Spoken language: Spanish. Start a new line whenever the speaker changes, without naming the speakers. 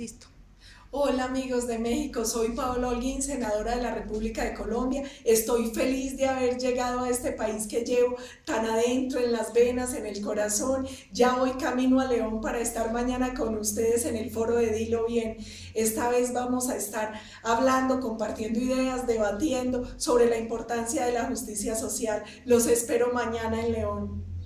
Listo.
Hola amigos de México, soy Paola Holguín, senadora de la República de Colombia. Estoy feliz de haber llegado a este país que llevo tan adentro, en las venas, en el corazón. Ya voy camino a León para estar mañana con ustedes en el foro de Dilo Bien. Esta vez vamos a estar hablando, compartiendo ideas, debatiendo sobre la importancia de la justicia social. Los espero mañana en León.